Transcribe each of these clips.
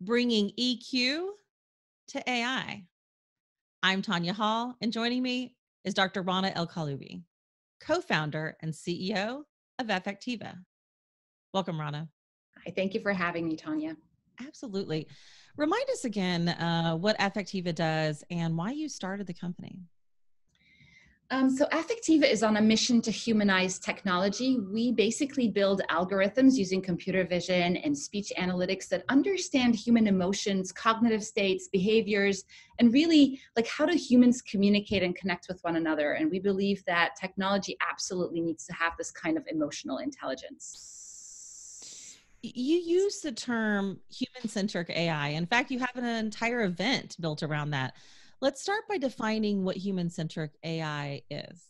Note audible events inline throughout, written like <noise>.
bringing EQ to AI. I'm Tonya Hall, and joining me is Dr. Rana El Kaliouby, co founder and CEO of Affectiva. Welcome, Rana. Hi, thank you for having me, Tonya. Absolutely. Remind us again uh, what Affectiva does and why you started the company. Um, so Affectiva is on a mission to humanize technology. We basically build algorithms using computer vision and speech analytics that understand human emotions, cognitive states, behaviors, and really like how do humans communicate and connect with one another. And we believe that technology absolutely needs to have this kind of emotional intelligence. You use the term human centric AI. In fact, you have an entire event built around that. Let's start by defining what human centric AI is.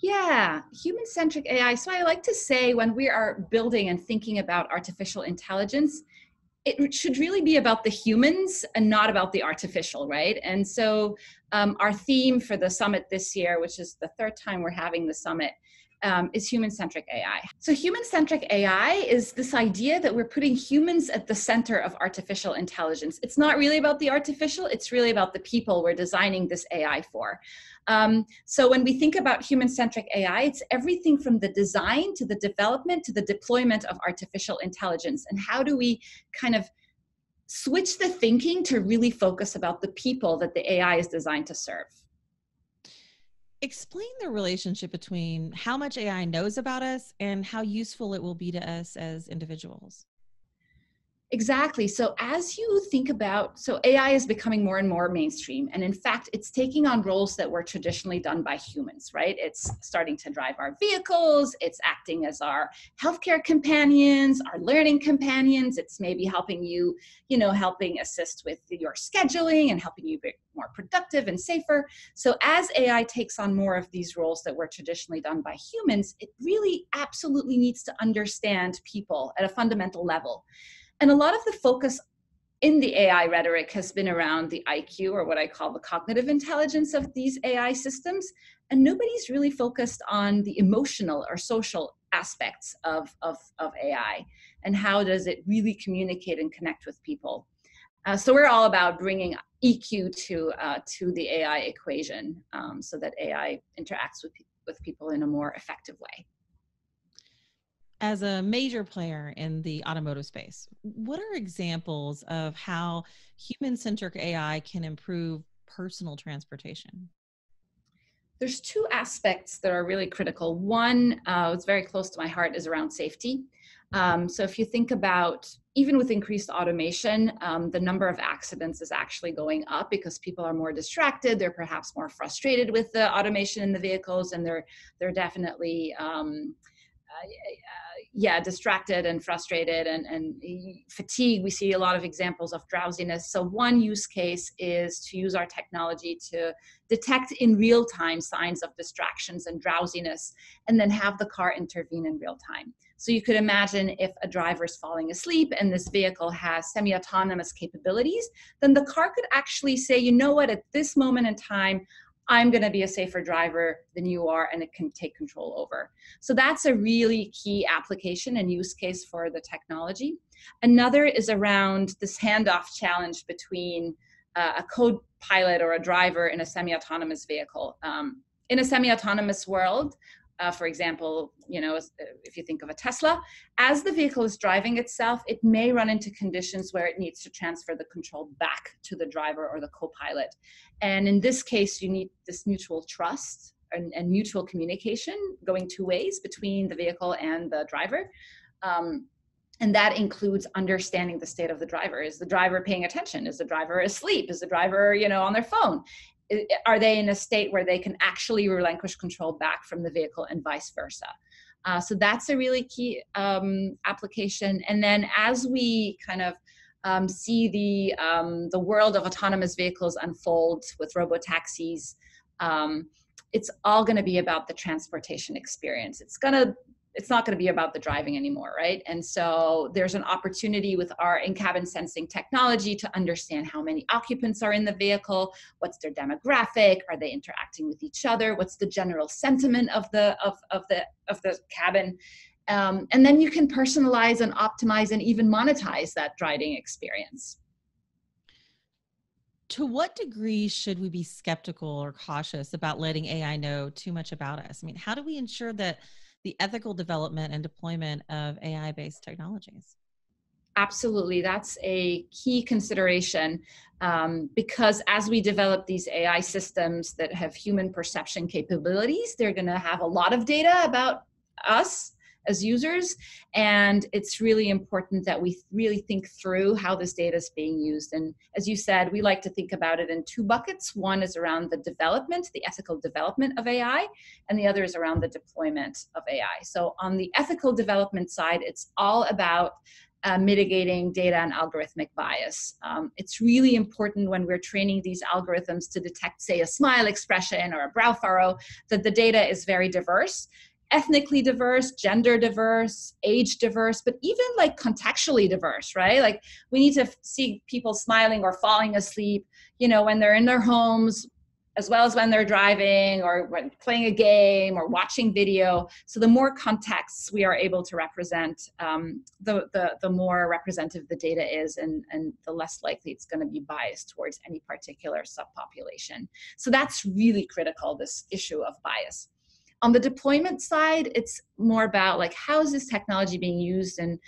Yeah, human centric AI. So I like to say when we are building and thinking about artificial intelligence, it should really be about the humans and not about the artificial, right? And so um, our theme for the summit this year, which is the third time we're having the summit, um, is human centric AI. So, human centric AI is this idea that we're putting humans at the center of artificial intelligence. It's not really about the artificial, it's really about the people we're designing this AI for. Um, so, when we think about human centric AI, it's everything from the design to the development to the deployment of artificial intelligence. And how do we kind of switch the thinking to really focus about the people that the AI is designed to serve? Explain the relationship between how much AI knows about us and how useful it will be to us as individuals. Exactly. So as you think about, so AI is becoming more and more mainstream. And in fact, it's taking on roles that were traditionally done by humans, right? It's starting to drive our vehicles. It's acting as our healthcare companions, our learning companions. It's maybe helping you, you know, helping assist with your scheduling and helping you be more productive and safer. So as AI takes on more of these roles that were traditionally done by humans, it really absolutely needs to understand people at a fundamental level. And a lot of the focus in the AI rhetoric has been around the IQ or what I call the cognitive intelligence of these AI systems. And nobody's really focused on the emotional or social aspects of, of, of AI and how does it really communicate and connect with people. Uh, so we're all about bringing EQ to, uh, to the AI equation um, so that AI interacts with, with people in a more effective way as a major player in the automotive space, what are examples of how human centric AI can improve personal transportation? There's two aspects that are really critical. One, uh, it's very close to my heart, is around safety. Um, so if you think about even with increased automation, um, the number of accidents is actually going up because people are more distracted. They're perhaps more frustrated with the automation in the vehicles, and they're they're definitely um, uh, yeah, distracted and frustrated and, and fatigue. We see a lot of examples of drowsiness. So, one use case is to use our technology to detect in real time signs of distractions and drowsiness, and then have the car intervene in real time. So, you could imagine if a driver is falling asleep and this vehicle has semi autonomous capabilities, then the car could actually say, you know what, at this moment in time, I'm going to be a safer driver than you are, and it can take control over. So that's a really key application and use case for the technology. Another is around this handoff challenge between uh, a code pilot or a driver in a semi autonomous vehicle. Um, in a semi autonomous world, uh, for example, you know, uh, if you think of a Tesla, as the vehicle is driving itself, it may run into conditions where it needs to transfer the control back to the driver or the co-pilot. And in this case, you need this mutual trust and, and mutual communication going two ways between the vehicle and the driver. Um, and that includes understanding the state of the driver is the driver paying attention is the driver asleep is the driver you know on their phone are they in a state where they can actually relinquish control back from the vehicle and vice versa? Uh, so that's a really key um, application. And then as we kind of um, see the um, the world of autonomous vehicles unfold with robo taxis um, it's all going to be about the transportation experience. It's going to it's not going to be about the driving anymore, right? And so there's an opportunity with our in-cabin sensing technology to understand how many occupants are in the vehicle, what's their demographic, are they interacting with each other, what's the general sentiment of the of, of the of the cabin, Um, and then you can personalize and optimize and even monetize that driving experience. To what degree should we be skeptical or cautious about letting AI know too much about us? I mean, how do we ensure that the ethical development and deployment of AI based technologies? Absolutely, that's a key consideration um, because as we develop these AI systems that have human perception capabilities, they're going to have a lot of data about us as users. And it's really important that we really think through how this data is being used. And as you said, we like to think about it in two buckets. One is around the development, the ethical development of AI, and the other is around the deployment of AI. So on the ethical development side, it's all about uh, mitigating data and algorithmic bias. Um, it's really important when we're training these algorithms to detect, say, a smile expression or a brow furrow, that the data is very diverse ethnically diverse, gender diverse, age diverse, but even like contextually diverse, right? Like we need to see people smiling or falling asleep, you know, when they're in their homes, as well as when they're driving or when playing a game or watching video. So the more contexts we are able to represent, um, the, the, the more representative the data is and, and the less likely it's gonna be biased towards any particular subpopulation. So that's really critical, this issue of bias. On the deployment side, it's more about like, how is this technology being used and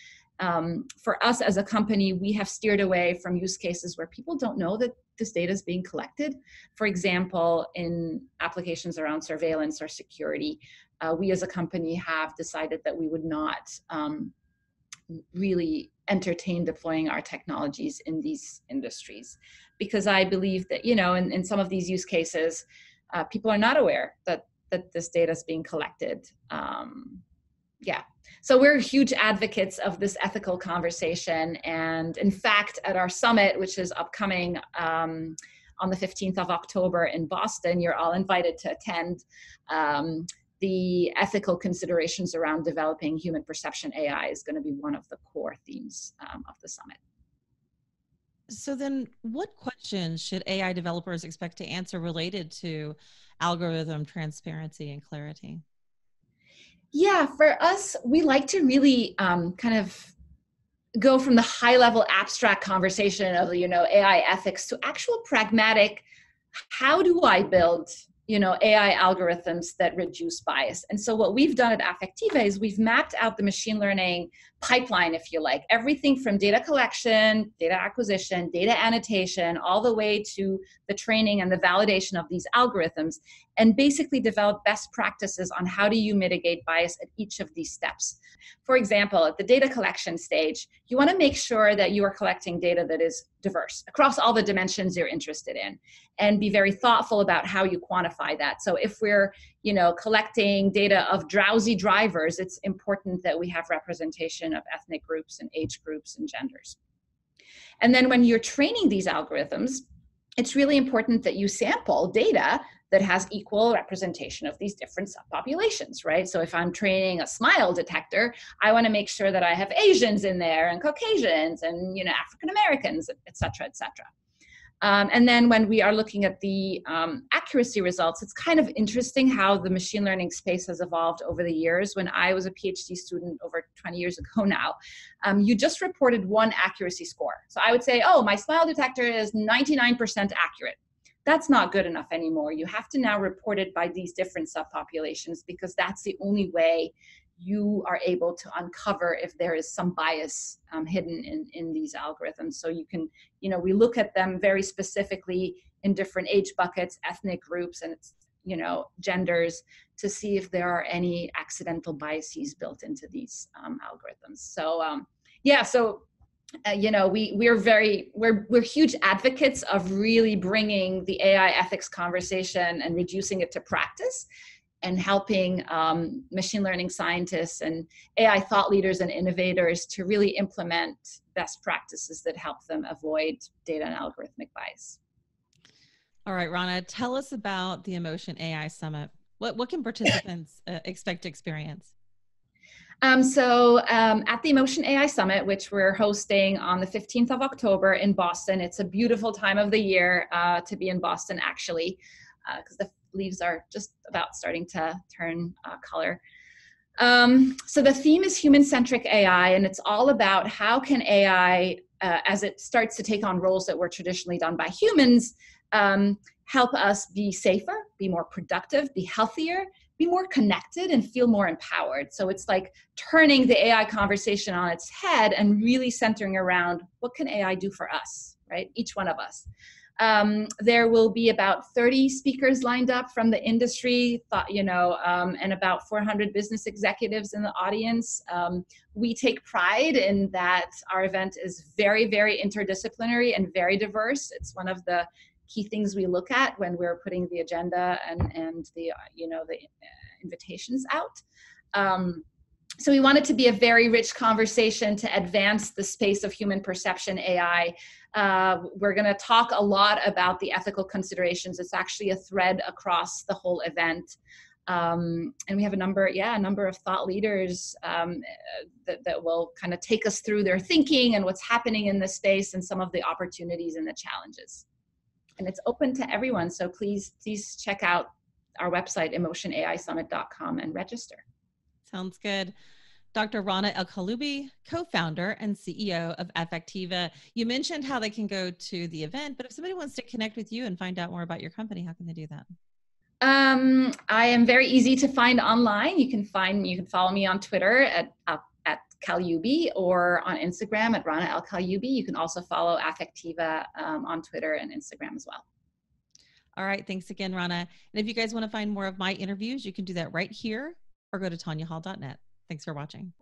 um, for us as a company, we have steered away from use cases where people don't know that this data is being collected. For example, in applications around surveillance or security, uh, we as a company have decided that we would not um, really entertain deploying our technologies in these industries because I believe that, you know, in, in some of these use cases, uh, people are not aware that, that this data is being collected. Um, yeah, so we're huge advocates of this ethical conversation. And in fact, at our summit, which is upcoming um, on the 15th of October in Boston, you're all invited to attend. Um, the ethical considerations around developing human perception AI is going to be one of the core themes um, of the summit. So then what questions should AI developers expect to answer related to algorithm transparency and clarity? Yeah, for us, we like to really um, kind of go from the high level abstract conversation of you know AI ethics to actual pragmatic. How do I build you know ai algorithms that reduce bias and so what we've done at affectiva is we've mapped out the machine learning pipeline if you like. Everything from data collection data acquisition data annotation all the way to the training and the validation of these algorithms and basically develop best practices on how do you mitigate bias at each of these steps. For example at the data collection stage you want to make sure that you are collecting data that is diverse across all the dimensions you're interested in and be very thoughtful about how you quantify that. So if we're you know collecting data of drowsy drivers it's important that we have representation of ethnic groups and age groups and genders and then when you're training these algorithms it's really important that you sample data that has equal representation of these different subpopulations, right? So if I'm training a smile detector, I want to make sure that I have Asians in there and Caucasians and you know African Americans, et cetera, et cetera. Um, and then when we are looking at the um, accuracy results, it's kind of interesting how the machine learning space has evolved over the years. When I was a PhD student over 20 years ago <laughs> now, um, you just reported one accuracy score. So I would say, oh, my smile detector is 99% accurate that's not good enough anymore. You have to now report it by these different subpopulations because that's the only way you are able to uncover if there is some bias um, hidden in, in these algorithms. So you can, you know, we look at them very specifically in different age buckets, ethnic groups, and you know, genders to see if there are any accidental biases built into these um, algorithms. So um, yeah, so uh, you know we we're very we're we're huge advocates of really bringing the ai ethics conversation and reducing it to practice and helping um, machine learning scientists and ai thought leaders and innovators to really implement best practices that help them avoid data and algorithmic bias. All right rana tell us about the emotion ai summit. What, what can participants uh, expect to experience? Um, so um, at the Emotion AI Summit, which we're hosting on the 15th of October in Boston, it's a beautiful time of the year uh, to be in Boston, actually, because uh, the leaves are just about starting to turn uh, color. Um, so the theme is human-centric AI, and it's all about how can AI, uh, as it starts to take on roles that were traditionally done by humans, um, help us be safer, be more productive, be healthier, be more connected, and feel more empowered. So it's like turning the AI conversation on its head and really centering around what can AI do for us, right? Each one of us. Um, there will be about 30 speakers lined up from the industry, thought, you know, um, and about 400 business executives in the audience. Um, we take pride in that our event is very, very interdisciplinary and very diverse. It's one of the key things we look at when we're putting the agenda and, and the, you know, the uh, invitations out. Um, so we want it to be a very rich conversation to advance the space of human perception AI. Uh, we're going to talk a lot about the ethical considerations. It's actually a thread across the whole event. Um, and we have a number, yeah, a number of thought leaders um, that, that will kind of take us through their thinking and what's happening in the space and some of the opportunities and the challenges and it's open to everyone. So please, please check out our website, emotionaisummit.com and register. Sounds good. Dr. Rana El Kaliouby, co-founder and CEO of Affectiva. You mentioned how they can go to the event, but if somebody wants to connect with you and find out more about your company, how can they do that? Um, I am very easy to find online. You can find you can follow me on Twitter at uh, Kaliouby or on Instagram at Rana El Kaliouby. You can also follow Affectiva um, on Twitter and Instagram as well. All right. Thanks again, Rana. And if you guys want to find more of my interviews, you can do that right here or go to tanyahall.net. Thanks for watching.